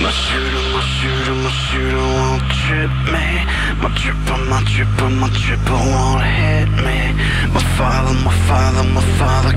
My shooter, my shooter, my shooter won't trip me. My tripper, my tripper, my tripper won't hit me. My father, my father, my father